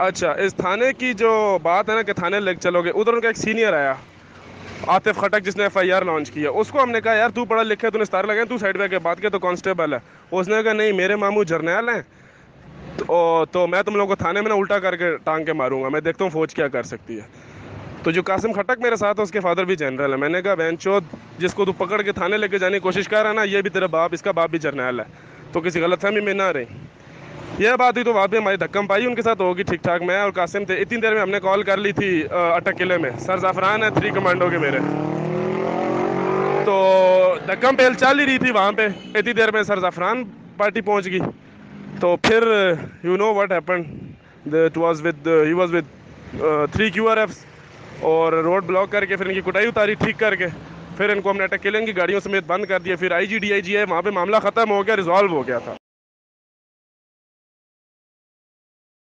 अच्छा इस थाने की जो बात है ना कि थाने लेके चलोगे उधर उनका एक सीनियर आया आतिफ खटक जिसने एफ़ आई आर लॉन्च किया उसको हमने कहा यार तू पढ़ा लिखे तूने स्टार लगाए तू साइड पे के बात के तो कांस्टेबल है। उसने कहा नहीं मेरे मामू जर्नैल हैं। तो, तो मैं तुम लोगों को थाने में ना उल्टा करके टांग के मारूँगा मैं देखता हूँ फौज क्या कर सकती है। तो जो कासिम खटक मेरे साथ है उसके फादर भी जनरल है। मैंने कहा बहन चौथ जिसको तू पकड़ के थाने लेके जाने की कोशिश कर रहा है ना ये भी तेरा बाप इसका बाप भी जर्नैल है। तो किसी गलत फहमी में ना रही। यह बात हुई तो वहाँ पे हमारी धक्कम पाई उनके साथ होगी ठीक ठाक मैं और कासिम थे, इतनी देर में हमने कॉल कर ली थी अटक किले में। सर जाफरान है थ्री कमांडो के मेरे। तो धक्कम पेल चल ही रही थी वहाँ पे। इतनी देर में सर जाफरान पार्टी पहुँच गई। तो फिर you know what happen it was with he was with three Q R Fs और रोड ब्लॉक करके फिर इनकी कुटाई उतारी ठीक करके। फिर इनको हमने अटक किलेंगी गाड़ियों समेत बंद कर दिया। फिर आई जी डी आई जी है वहाँ पर मामला ख़त्म हो गया रिजॉल्व हो गया था।